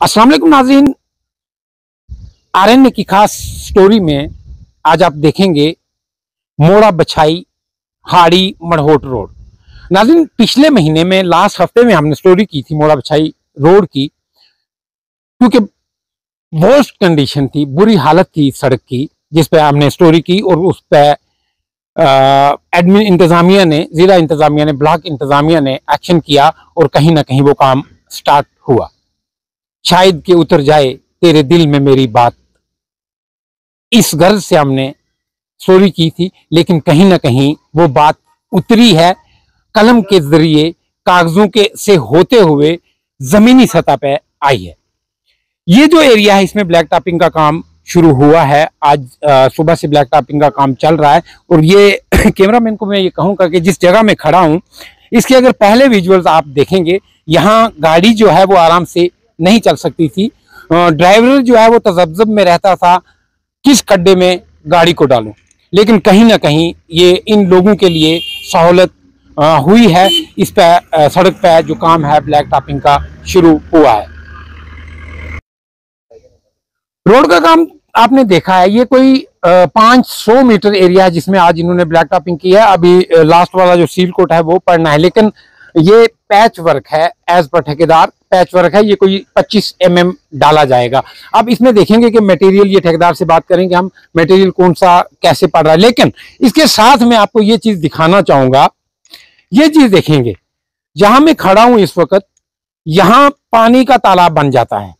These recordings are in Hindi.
वालेकुम नाजरीन। आरएनए की खास स्टोरी में आज आप देखेंगे मोड़ा बछाई हाड़ी मड़होट रोड। नाजरीन, पिछले महीने में, लास्ट हफ़्ते में हमने स्टोरी की थी मोड़ा बछाई रोड की, क्योंकि वर्स्ट कंडीशन थी, बुरी हालत थी सड़क की, जिस पे हमने स्टोरी की और उस पर एडमिन इंतजामिया ने, जिला इंतजामिया ने, ब्लॉक इंतजामिया ने एक्शन किया और कहीं ना कहीं वो काम स्टार्ट हुआ। शायद कि उतर जाए, तेरे दिल में मेरी बात। इस गर्ज से हमने स्टोरी की थी, लेकिन कहीं ना कहीं वो बात उतरी है कलम के ज़रिए, कागजों के से होते हुए जमीनी सतह पे आई है। ये जो एरिया है, इसमें ब्लैक टॉपिंग का काम शुरू हुआ है। आज सुबह से ब्लैक टॉपिंग का काम चल रहा है। और ये कैमरामैन को मैं ये कहूँगा कि जिस जगह में खड़ा हूँ, इसके अगर पहले विजुअल्स आप देखेंगे, यहाँ गाड़ी जो है वो आराम से नहीं चल सकती थी। ड्राइवर जो है वो तजब्जब में रहता था, किस खड्डे में गाड़ी को डालूं। लेकिन कहीं ना कहीं ये इन लोगों के लिए सहूलत हुई है। इस पे सड़क पर जो काम है ब्लैक टॉपिंग का शुरू हुआ है। रोड का काम आपने देखा है, ये कोई पाँच सौ मीटर एरिया है जिसमें आज इन्होंने ब्लैक टॉपिंग की है। अभी लास्ट वाला जो सील कोट है वो पड़ना है। लेकिन ये पैच वर्क है एज पर ठेकेदार पैच वर्क है, ये कोई 25 एम mm डाला जाएगा। अब इसमें देखेंगे कि मटेरियल ये ठेकेदार से बात करेंगे हम मटेरियल कौन सा कैसे पड़ रहा है। लेकिन इसके साथ में आपको ये चीज़ दिखाना चाहूँगा। ये चीज़ देखेंगे जहाँ मैं खड़ा हूँ इस वक्त, यहाँ पानी का तालाब बन जाता है।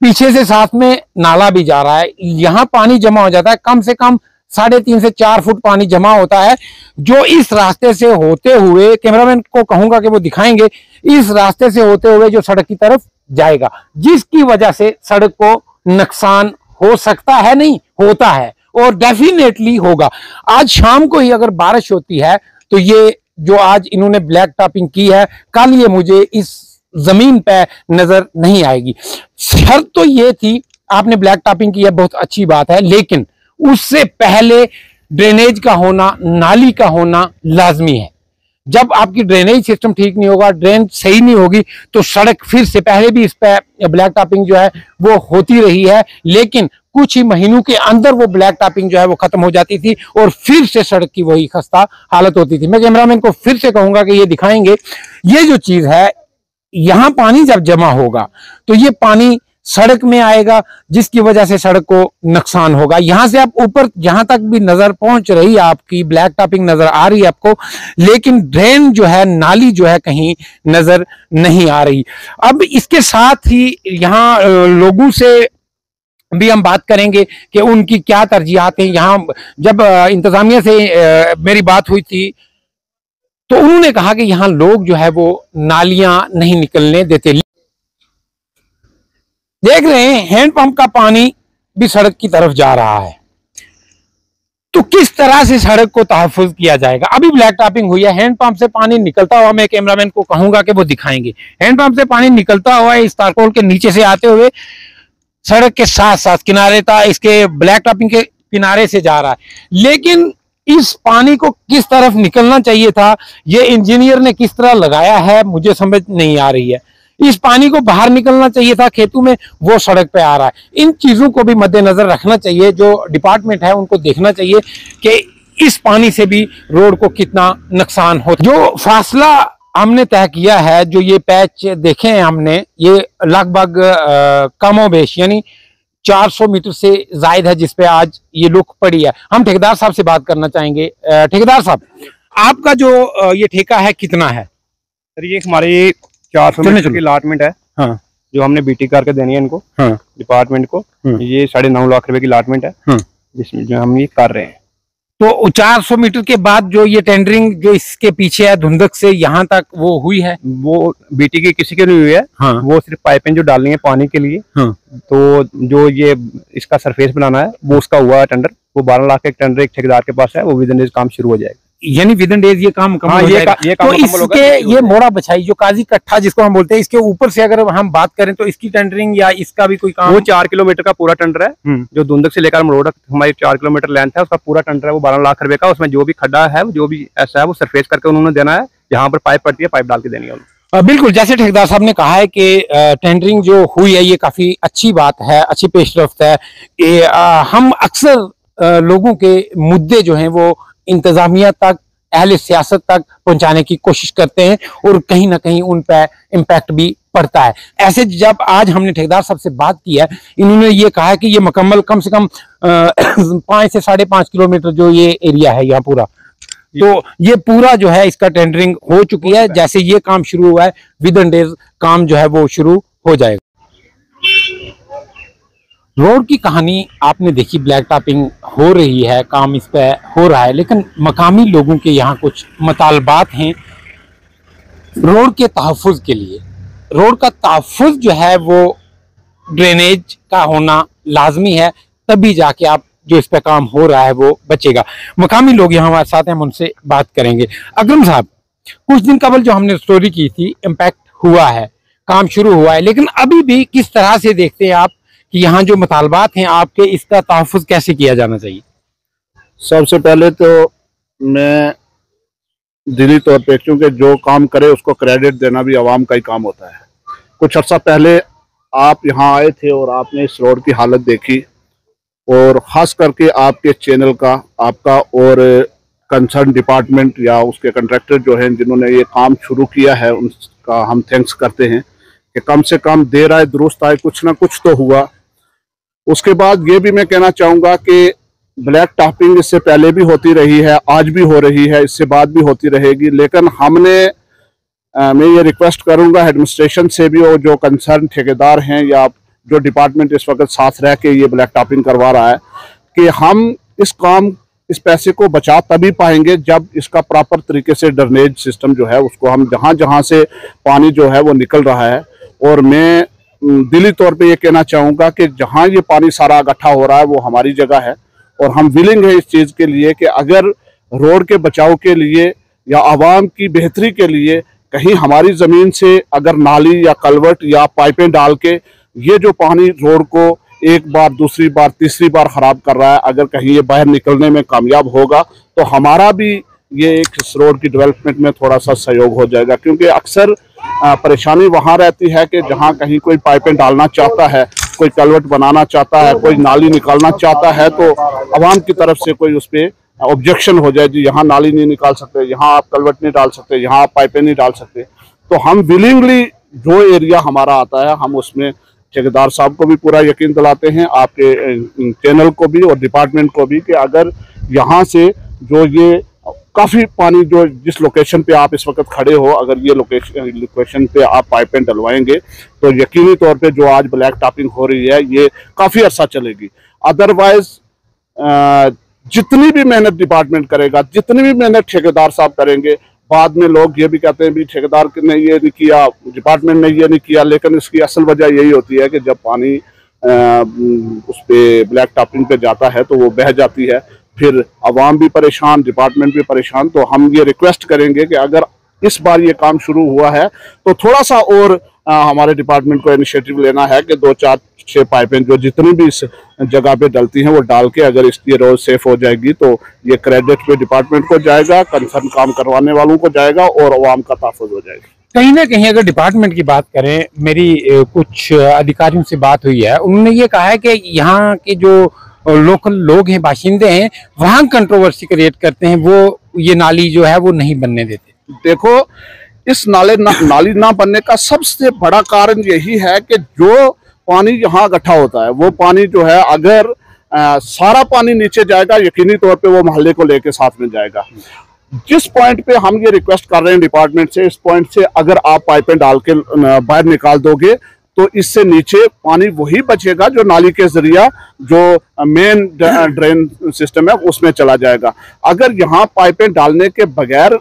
पीछे से साथ में नाला भी जा रहा है, यहाँ पानी जमा हो जाता है, कम से कम साढ़े तीन से चार फुट पानी जमा होता है। जो इस रास्ते से होते हुए, कैमरामैन को कहूँगा कि वो दिखाएँगे, इस रास्ते से होते हुए जो सड़क की तरफ़ जाएगा, जिसकी वजह से सड़क को नुकसान हो सकता है नहीं, होता है और डेफिनेटली होगा। आज शाम को ही अगर बारिश होती है तो ये जो आज इन्होंने ब्लैक टॉपिंग की है, कल ये मुझे इस ज़मीन पे नज़र नहीं आएगी। शर्त तो ये थी, आपने ब्लैक टॉपिंग की है, बहुत अच्छी बात है, लेकिन उससे पहले ड्रेनेज का होना, नाली का होना लाजमी है। जब आपकी ड्रेनेज सिस्टम ठीक नहीं होगा, ड्रेन सही नहीं होगी तो सड़क फिर से, पहले भी इस पर ब्लैक टॉपिंग जो है, वो होती रही है, लेकिन कुछ ही महीनों के अंदर वो ब्लैक टॉपिंग जो है, वो खत्म हो जाती थी और फिर से सड़क की वही खस्ता हालत होती थी। मैं कैमरामैन को फिर से कहूँगा कि ये दिखाएँगे। ये जो चीज़ है, यहाँ पानी जब जमा होगा तो ये पानी सड़क में आएगा, जिसकी वजह से सड़क को नुकसान होगा। यहाँ से आप ऊपर जहाँ तक भी नज़र पहुँच रही है आपकी ब्लैक टॉपिंग नज़र आ रही है आपको, लेकिन ड्रेन जो है, नाली जो है कहीं नज़र नहीं आ रही। अब इसके साथ ही यहाँ लोगों से भी हम बात करेंगे कि उनकी क्या तरजीहत हैं। यहाँ जब इंतजामिया से मेरी बात हुई थी तो उन्होंने कहा कि यहाँ लोग जो है वो नालियाँ नहीं निकलने देते। देख रहे हैं हैंडपंप का पानी भी सड़क की तरफ़ जा रहा है। तो किस तरह से सड़क को तहफ़ किया जाएगा? अभी ब्लैक टॉपिंग हुई है हैंडपंप से पानी निकलता हुआ मैं कैमरामैन को कहूँगा कि वो दिखाएँगे। हैंडपंप से पानी निकलता हुआ इस तारकोल के नीचे से आते हुए सड़क के साथ साथ किनारे था इसके ब्लैक टॉपिंग के किनारे से जा रहा है। लेकिन इस पानी को किस तरफ़ निकलना चाहिए था? ये इंजीनियर ने किस तरह लगाया है? मुझे समझ नहीं आ रही है। इस पानी को बाहर निकलना चाहिए था, खेतों में वो सड़क पे आ रहा है। इन चीज़ों को भी मद्देनजर रखना चाहिए, जो डिपार्टमेंट है उनको देखना चाहिए कि इस पानी से भी रोड को कितना नुकसान हो। जो फासला हमने तय किया है, जो ये पैच देखे हैं हमने, ये लगभग कमोबेश यानी 400 मीटर से जायद है जिसपे आज ये लुक पड़ी है। हम ठेकेदार साहब से बात करना चाहेंगे। ठेकेदार साहब, आपका जो ये ठेका है कितना है? सर, ये हमारी चार सौ मीटर की अलाटमेंट है। हाँ। जो हमने बीटी करके देनी है इनको। हाँ। डिपार्टमेंट को। हाँ। ये साढ़े नौ लाख रुपए की अलाटमेंट है। हाँ। जिसमें जो हम ये कर रहे हैं। तो 400 मीटर के बाद जो ये टेंडरिंग जो इसके पीछे है धुंधक से यहाँ तक वो हुई है? वो बीटी की किसी के नहीं हुई है। हाँ। वो सिर्फ़ पाइपें जो डालनी है पानी के लिए। हाँ। तो जो ये इसका सरफेस बनाना है वो उसका हुआ है टेंडर वो बारह लाख का एक टेंडर एक ठेकेदार के पास है। वो विद इन काम शुरू हो जाएगा। यानी विद इन डेज़ ये काम हाँ, ये, का, ये काम तो इसके ये मोड़ा बछाई जो काजी कट्ठा जिसको हम बोलते हैं इसके ऊपर से अगर हम बात करें तो इसकी टेंडरिंग या इसका भी कोई काम वो चार किलोमीटर का पूरा टेंडर है हम्म। जो दुंदक से लेकर मरोड़ा हमारी चार किलोमीटर लेंथ है उसका पूरा टेंडर है वो बारह लाख रुपए का उसमें जो भी खड्डा है जो भी ऐसा है वो सरफेस करके उन्होंने देना है जहाँ पर पाइप पड़ती है पाइप डाल के देनी है बिल्कुल जैसे ठेकेदार साहब ने कहा है कि टेंडरिंग जो हुई है ये काफ़ी अच्छी बात है अच्छी पेशरफ है। हम अक्सर लोगों के मुद्दे जो हैं वो इंतजामिया तक अहल सियासत तक पहुँचाने की कोशिश करते हैं और कहीं ना कहीं उन पर इम्पैक्ट भी पड़ता है। ऐसे जब आज हमने ठेकेदार साहब से बात की है इन्होंने ये कहा है कि ये मुकम्मल कम से कम पाँच से साढ़े पाँच किलोमीटर जो ये एरिया है यहाँ पूरा। तो ये पूरा जो है इसका टेंडरिंग हो चुकी है। जैसे ये काम शुरू हुआ है विद इन डेज़ काम जो है वो शुरू हो जाएगा। रोड की कहानी आपने देखी ब्लैक टॉपिंग हो रही है, काम इस पर हो रहा है, लेकिन मकामी लोगों के यहाँ कुछ मतालबात हैं रोड के तहफ़ के लिए। रोड का तहफ़ जो है वो ड्रेनेज का होना लाजमी है, तभी जाके आप जो इस पर काम हो रहा है वो बचेगा। मकामी लोग यहाँ हमारे साथ हैं, हम उनसे बात करेंगे। अकरम साहब, कुछ दिन कबल जो हमने स्टोरी की थी इम्पैक्ट हुआ है, काम शुरू हुआ है, लेकिन अभी भी किस तरह से देखते हैं आप कि यहाँ जो मुतालबात हैं, आपके इसका तहफ़ कैसे किया जाना चाहिए? सबसे पहले तो मैं दिली तौर पर क्योंकि जो काम करे उसको क्रेडिट देना भी आवाम का ही काम होता है। कुछ अर्सा पहले आप यहाँ आए थे और आपने इस रोड की हालत देखी, और ख़ास करके आपके चैनल का, आपका और कंसर्न डिपार्टमेंट या उसके कंट्रैक्टर जो हैं, जिन्होंने ये काम शुरू किया है, उनका हम थैंक्स करते हैं कि कम से कम देर आए, दुरुस्त आए, कुछ ना कुछ तो हुआ। उसके बाद ये भी मैं कहना चाहूँगा कि ब्लैक टॉपिंग इससे पहले भी होती रही है आज भी हो रही है इससे बाद भी होती रहेगी। लेकिन हमने आ, मैं ये रिक्वेस्ट करूँगा एडमिनिस्ट्रेशन से भी और जो कंसर्न ठेकेदार हैं या जो डिपार्टमेंट इस वक्त साथ रह के ये ब्लैक टॉपिंग करवा रहा है कि हम इस काम इस पैसे को बचा तभी पाएँगे जब इसका प्रॉपर तरीके से ड्रेनेज सिस्टम जो है उसको हम जहाँ जहाँ से पानी जो है वो निकल रहा है। और मैं दिली तौर पे ये कहना चाहूँगा कि जहाँ ये पानी सारा इकट्ठा हो रहा है, वो हमारी जगह है और हम विलिंग है इस चीज़ के लिए कि अगर रोड के बचाव के लिए या आवाम की बेहतरी के लिए कहीं हमारी ज़मीन से अगर नाली या कलवट या पाइपें डाल के ये जो पानी रोड को एक बार, दूसरी बार, तीसरी बार ख़राब कर रहा है, अगर कहीं ये बाहर निकलने में कामयाब होगा तो हमारा भी ये एक इस रोड की डेवलपमेंट में थोड़ा सा सहयोग हो जाएगा, क्योंकि अक्सर परेशानी वहाँ रहती है कि जहाँ कहीं कोई पाइपें डालना चाहता है, कोई कलवट बनाना चाहता है, कोई नाली निकालना चाहता है तो आवाम की तरफ़ से कोई उस पर ऑब्जेक्शन हो जाए, जी, यहाँ नाली नहीं निकाल सकते, यहाँ आप कलवट नहीं डाल सकते, यहाँ आप पाइपें नहीं डाल सकते तो हम विलिंगली जो एरिया हमारा आता है, हम उसमें ठेकेदार साहब को भी पूरा यकीन दिलाते हैं, आपके चैनल को भी और डिपार्टमेंट को भी कि अगर यहाँ से जो ये काफ़ी पानी जो जिस लोकेशन पे आप इस वक्त खड़े हो, अगर ये लोकेशन लोकेशन पे आप पाइपें डलवाएँगे तो यकीनी तौर पे जो आज ब्लैक टॉपिंग हो रही है, ये काफ़ी अर्सा चलेगी। अदरवाइज़ जितनी भी मेहनत डिपार्टमेंट करेगा, जितनी भी मेहनत ठेकेदार साहब करेंगे, बाद में लोग ये भी कहते हैं भी ठेकेदार ने ये नहीं किया डिपार्टमेंट ने ये नहीं किया, लेकिन इसकी असल वजह यही होती है कि जब पानी उस पर ब्लैक टॉपिंग पे जाता है तो वो बह जाती है फिर आवाम भी परेशान डिपार्टमेंट भी परेशान तो हम ये रिक्वेस्ट करेंगे कि अगर इस बार ये काम शुरू हुआ है तो थोड़ा सा और आ, हमारे डिपार्टमेंट को इनिशिएटिव लेना है कि दो चार छः पाइपें जो जितनी भी इस जगह पे डलती हैं वो डाल के अगर इसकी रोड सेफ़ हो जाएगी तो ये क्रेडिट पे डिपार्टमेंट को जाएगा कंसर्न काम करवाने वालों को जाएगा और आवाम का तहफ़ हो जाएगा। कहीं ना कहीं अगर डिपार्टमेंट की बात करें मेरी कुछ अधिकारियों से बात हुई है उन्होंने ये कहा है कि यहाँ के जो लोकल लोग हैं बाशिंदे हैं वहाँ कंट्रोवर्सी क्रिएट करते हैं वो ये नाली जो है वो नहीं बनने देते। देखो इस नाले ना, नाली ना बनने का सबसे बड़ा कारण यही है कि जो पानी यहाँ इकट्ठा होता है वो पानी जो है अगर आ, सारा पानी नीचे जाएगा यकीनी तौर पे वो मोहल्ले को लेके साथ में जाएगा। जिस पॉइंट पे हम ये रिक्वेस्ट कर रहे हैं डिपार्टमेंट से इस पॉइंट से अगर आप पाइपें डाल के बाहर निकाल दोगे तो इससे नीचे पानी वही बचेगा जो नाली के ज़रिया जो मेन ड्रेन सिस्टम है उसमें चला जाएगा। अगर यहाँ पाइपें डालने के बगैर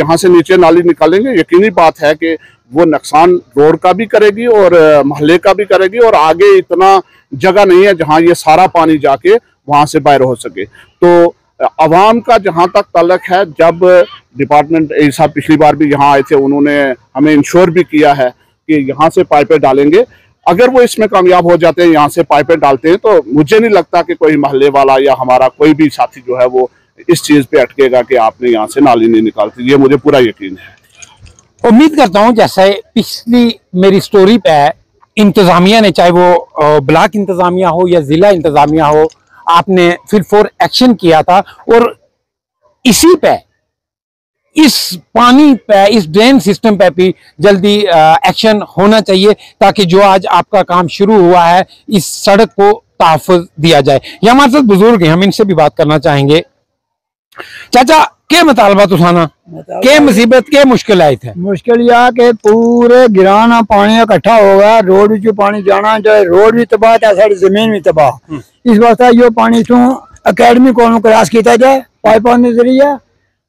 यहाँ से नीचे नाली निकालेंगे यकीनी बात है कि वो नुकसान रोड का भी करेगी और मोहल्ले का भी करेगी और आगे इतना जगह नहीं है जहाँ ये सारा पानी जाके वहाँ से बाहर हो सके। तो आवाम का जहाँ तक तलक है जब डिपार्टमेंट ऐसा पिछली बार भी यहाँ आए थे उन्होंने हमें इंश्योर भी किया है कि यहाँ से पाइपें डालेंगे। अगर वो इसमें कामयाब हो जाते हैं, यहाँ से पाइपें डालते हैं तो मुझे नहीं लगता कि कोई महल्ले वाला या हमारा कोई भी साथी जो है वो इस चीज़ पे अटकेगा कि आपने यहाँ से नाली नहीं निकालती ये मुझे पूरा यकीन है। उम्मीद करता हूँ, जैसे पिछली मेरी स्टोरी पे इंतजामिया ने, चाहे वो ब्लॉक इंतजामिया हो या जिला इंतजामिया हो, आपने फिर फोर एक्शन किया था, और इसी पे इस पानी पे इस ड्रेन सिस्टम पे भी जल्दी एक्शन होना चाहिए ताकि जो आज आपका काम शुरू हुआ है इस सड़क को तहफ़ दिया जाए। ये हमारे साथ बुज़ुर्ग हैं हम इनसे भी बात करना चाहेंगे। चाचा के मुतालबा तुसाना के मुसीबत के मुश्किल आए थे मुश्किल यह के पूरे गिराना पानी इकट्ठा होगा रोड जो पानी जाना चाहे रोड भी तबाह चाहे सारी ज़मीन भी तबाह। हम्म। इस वास्ते यो पानी तू अकेडमी को क्रॉस किया जाए पाइपों के ज़रिए।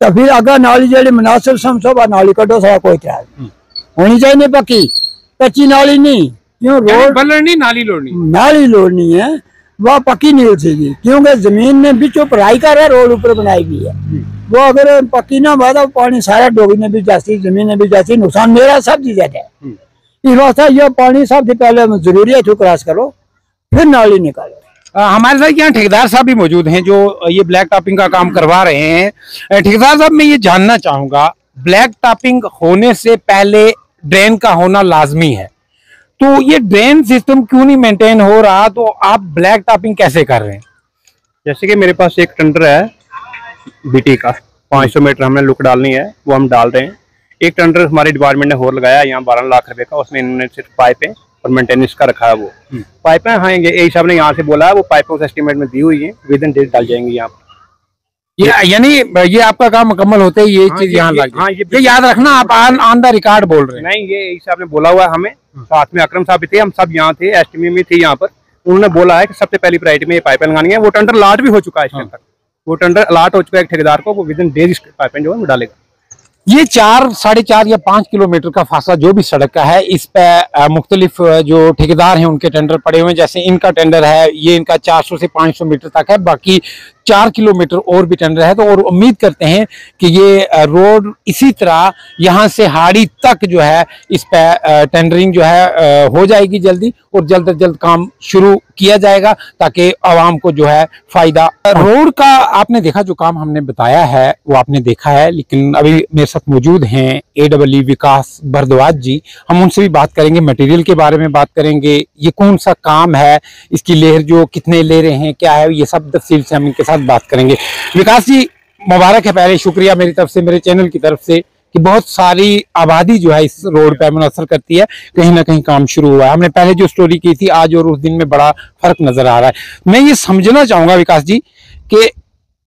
तो फिर अगर नाली जी मुनासिब समझो नाली कटो सारा कोई हम्म। होनी चाहिए पक्की कच्ची नाली नहीं क्यों रोड नहीं नाली लोड़नी नाली लोड़नी है वह पक्की नहीं सकेगी क्योंकि ज़मीन में बिचो पढ़ाई कर है रोड ऊपर बनाई गई है। वो अगर पक्की ना हुआ तो पानी सारा डोगी में भी जाती ज़मीन में भी जाती नुकसान मेरा सब चीज़ है। इस वास्ते ये पानी सबसे पहले ज़रूरी है क्रॉस करो फिर नाली निकालो हमारे साथ यहाँ ठेकेदार साहब भी मौजूद हैं जो ये ब्लैक टॉपिंग का काम करवा रहे हैं। ठेकेदार साहब, मैं ये जानना चाहूँगा ब्लैक टॉपिंग होने से पहले ड्रेन का होना लाजमी है। तो ये ड्रेन सिस्टम क्यों नहीं मेंटेन हो रहा? तो आप ब्लैक टॉपिंग कैसे कर रहे हैं? जैसे कि मेरे पास एक टेंडर है बीटी का 500 मीटर हमने लुक डालनी है, वो हम डाल रहे हैं। एक टेंडर हमारे डिपार्टमेंट ने होर लगाया, यहाँ बारह लाख रुपए का, उसमें इन्होंने सिर्फ़ पाइपें और मेंटेनेंस का रखा है वो। हम्म। पाइपें हाँ एक साहब ने यहाँ से बोला है वो पाइपों से एस्टिमेट में दी हुई है विद इन डेट डाल जाएँगी यहाँ ये यानी ये आपका काम मुकम्मल होते ही ये हाँ, चीज़ यहाँ लग हाँ ये, ये याद रखना आप ऑन द रिकॉर्ड बोल रहे हैं। नहीं ये साहब ने बोला हुआ है हमें। हाँ। साथ में अक्रम साहब भी थे हम सब यहाँ थे एस्टिमेट में थे यहाँ पर। उन्होंने बोला है कि सबसे पहली प्रायोरिटी में ये पाइपें लगानी है। वो टेंडर लाट भी हो चुका है इसके अंदर वो टेंडर अलाट हो चुका है ठेकेदार को वो विद इन डेज़ पाइपें जो है डालेगा। ये चार, साढ़े चार या पाँच किलोमीटर का फासला जो भी सड़क का है, इस पे मुख्तलिफ़ जो ठेकेदार हैं, उनके टेंडर पड़े हुए हैं। जैसे इनका टेंडर है, ये इनका 400 से 500 मीटर तक है। बाकी चार किलोमीटर और भी टेंडर है। तो और उम्मीद करते हैं कि ये रोड इसी तरह यहाँ से हाड़ी तक जो है, इस पे टेंडरिंग जो है हो जाएगी जल्दी और जल्द अज जल्द काम शुरू किया जाएगा ताकि आवाम को जो है फ़ायदा। रोड का आपने देखा, जो काम हमने बताया है, वो आपने देखा है, लेकिन अभी मेरे साथ मौजूद हैं ए डब्ल्यू विकास भरद्वाज जी। हम उनसे भी बात करेंगे मटेरियल के बारे में बात करेंगे, ये कौन सा काम है, इसकी लेहर जो कितने ले रहे हैं, क्या है, ये सब तफसील से हम इनके साथ साथ बात करेंगे। विकास जी मुबारक है पहले शुक्रिया मेरी तरफ़ से मेरे चैनल की तरफ़ से कि बहुत सारी आबादी जो है इस रोड पर मुनसर करती है कहीं ना कहीं काम शुरू हुआ है। हमने पहले जो स्टोरी की थी आज और उस दिन में बड़ा फ़र्क नज़र आ रहा है। मैं ये समझना चाहूँगा विकास जी कि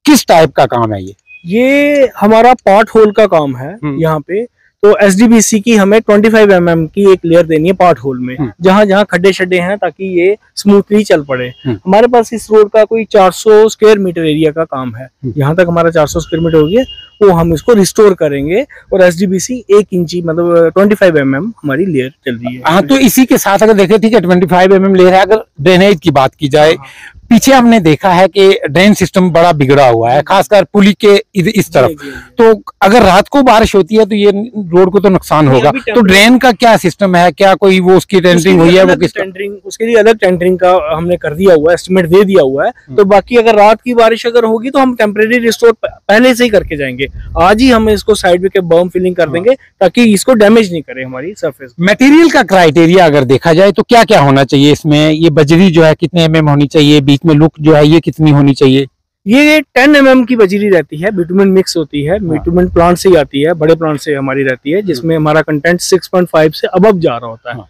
किस टाइप का काम है ये? ये हमारा पार्ट होल का काम है हम्म। यहाँ पे। तो SDBC की हमें 25 फाइव mm की एक लेयर देनी है पार्ट होल में हम्म। जहाँ जहाँ खड्डे शड्डे हैं ताकि ये स्मूथली चल पड़े हम्म। हमारे पास इस रोड का कोई 400 स्क्वायर मीटर एरिया का काम है यहाँ हम्म। तक हमारा 400 स्क्वायर मीटर हो गया वो हम इसको रिस्टोर करेंगे और एस डी बी सी एक इंची मतलब 25 फाइव mm हमारी लेयर चल रही है हाँ तो इसी के साथ अगर देखे ठीक है ट्वेंटी फाइव एम लेयर है अगर ड्रेनेज की बात की जाए हाँ। पीछे हमने देखा है कि ड्रेन सिस्टम बड़ा बिगड़ा हुआ है खासकर पुली के इस तरफ़। तो अगर रात को बारिश होती है तो ये रोड को तो नुकसान होगा। तो ड्रेन का क्या सिस्टम है? क्या कोई वो उसकी टेंडरिंग हुई है वो किस टेंडरिंग उसके लिए अलग टेंडरिंग का हमने कर दिया हुआ है एस्टिमेट दे दिया हुआ है। हम्म। तो बाकी अगर रात की बारिश अगर होगी तो हम टेम्परेरी रिस्टोर पहले से ही करके जाएँगे। आज ही हम इसको साइड में के बर्म फिलिंग कर हाँ। देंगे ताकि इसको डैमेज नहीं करे हमारी सरफेस मटेरियल का क्राइटेरिया अगर देखा जाए तो क्या क्या होना चाहिए इसमें? ये बजरी जो है कितने एम होनी चाहिए बीच में लुक जो है ये कितनी होनी चाहिए ये टेन एम mm की बजरी रहती है बिटुमिन मिक्स होती है बिटुमिन हाँ। प्लांट से ही आती है बड़े प्लांट से हमारी रहती है जिसमें हाँ। हमारा कंटेंट 6.5 से अब जा रहा होता है हाँ।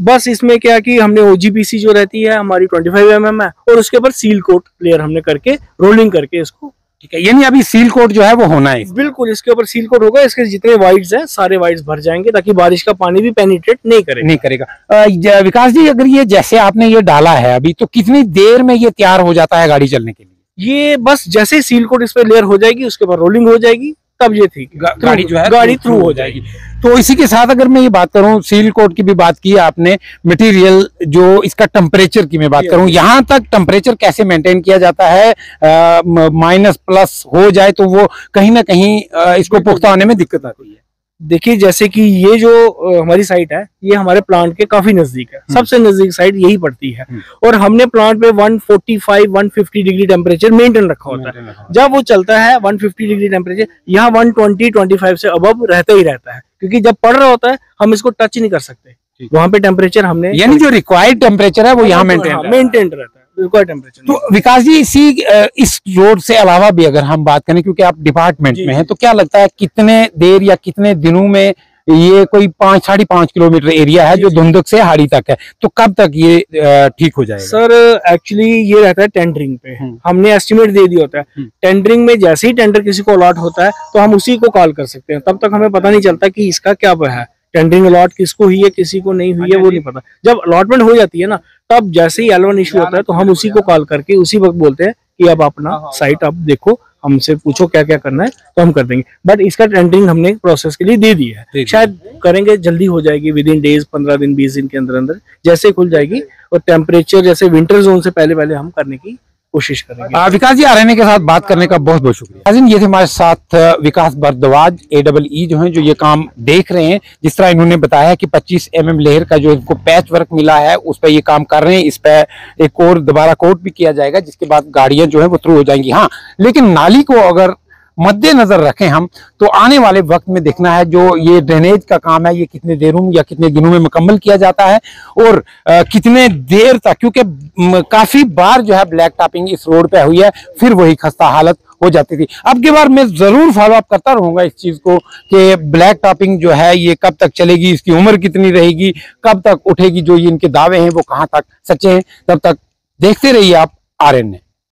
बस इसमें क्या कि हमने ओजीपीसी जो रहती है हमारी 25 एम mm है और उसके ऊपर सील कोट लेयर हमने करके रोलिंग करके इसको ठीक है यानी अभी सील कोट जो है वो होना है बिल्कुल इसके ऊपर सील कोट होगा इसके जितने वाइड्स हैं सारे वाइड्स भर जाएँगे ताकि बारिश का पानी भी पेनिट्रेट नहीं करे नहीं करेगा। विकास जी अगर ये जैसे आपने ये डाला है अभी तो कितनी देर में ये तैयार हो जाता है गाड़ी चलने के लिए? ये बस जैसे सील कोट इस पर लेयर हो जाएगी उसके ऊपर रोलिंग हो जाएगी। तब ये थी। गा, गाड़ी जो है गाड़ी थ्रू हो जाएगी। तो इसी के साथ अगर मैं ये बात करूँ सील कोट की भी बात की आपने मटेरियल जो इसका टेम्परेचर की मैं बात करूँ यहाँ तक टेम्परेचर कैसे मेंटेन किया जाता है माइनस प्लस हो जाए तो वो कहीं ना कहीं इसको पुख्ता होने में दिक्कत आती है। देखिए जैसे कि ये जो हमारी साइट है ये हमारे प्लांट के काफ़ी नज़दीक है। हम्म। सबसे नज़दीक साइट यही पड़ती है। हम्म। और हमने प्लांट पे 145 150 डिग्री टेम्परेचर मेंटेन रखा होता है। जब वो चलता है 150 डिग्री टेम्परेचर यहाँ 120 25 से अब रहता ही रहता है। क्योंकि जब पड़ रहा होता है हम इसको टच नहीं कर सकते। वहाँ पे टेम्परेचर हमने यानी जो रिक्वायर्ड टेम्परेचर है वो यहाँ मेंटेन मेंटेन रहता है। टेम्परेचर तो विकास जी इसी इस रोड से अलावा भी अगर हम बात करें क्योंकि आप डिपार्टमेंट में हैं तो क्या लगता है कितने देर या कितने दिनों में ये कोई पाँच साढ़े पाँच किलोमीटर एरिया है जो धुंधक से हाड़ी तक है? तो कब तक ये ठीक हो जाएगा? सर एक्चुअली ये रहता है टेंडरिंग पे। हम्म। हमने एस्टिमेट दे दिया होता है। टेंडरिंग हम्म। में जैसे ही टेंडर किसी को अलॉट होता है तो हम उसी को कॉल कर सकते हैं। तब तक हमें पता नहीं चलता कि इसका क्या है। टेंडरिंग अलॉट किसको हुई है किसी को नहीं हुई है वो नहीं पता। जब अलॉटमेंट हो जाती है ना तब जैसे ही एलवन इश्यू होता है तो हम उसी को कॉल करके उसी वक्त बोलते हैं कि अब अपना साइट आप देखो हमसे पूछो क्या क्या करना है तो हम कर देंगे। बट इसका टेंडरिंग हमने प्रोसेस के लिए दे दी है शायद करेंगे जल्दी हो जाएगी विद इन डेज़ पंद्रह दिन बीस दिन के अंदर अंदर जैसे खुल जाएगी। और टेम्परेचर जैसे विंटर जोन से पहले पहले हम करने की कोशिश करेंगे। विकास जी आरएनए के साथ बात करने का बहुत बहुत शुक्रिया। ये थे हमारे साथ विकास भरद्वाज ए डबल ई जो है, जो ये काम देख रहे हैं। जिस तरह इन्होंने बताया कि 25 एम एम लेयर का जो इनको पैच वर्क मिला है, उस पर ये काम कर रहे हैं। इस पर एक और दोबारा कोट भी किया जाएगा, जिसके बाद गाड़ियाँ जो है, वो थ्रू हो जाएँगी। हाँ लेकिन नाली को अगर मद्देनजर रखें हम तो आने वाले वक्त में देखना है जो ये ड्रेनेज का काम है ये कितने देरों या कितने दिनों में मुकम्मल किया जाता है और आ, कितने देर तक क्योंकि काफ़ी बार जो है ब्लैक टॉपिंग इस रोड पे हुई है फिर वही खस्ता हालत हो जाती थी। अब की बार मैं ज़रूर फॉलो अप करता रहूँगा इस चीज़ को कि ब्लैक टॉपिंग जो है ये कब तक चलेगी इसकी उम्र कितनी रहेगी कब तक उठेगी जो ये इनके दावे हैं वो कहाँ तक सच्चे हैं तब तक देखते रहिए आप आर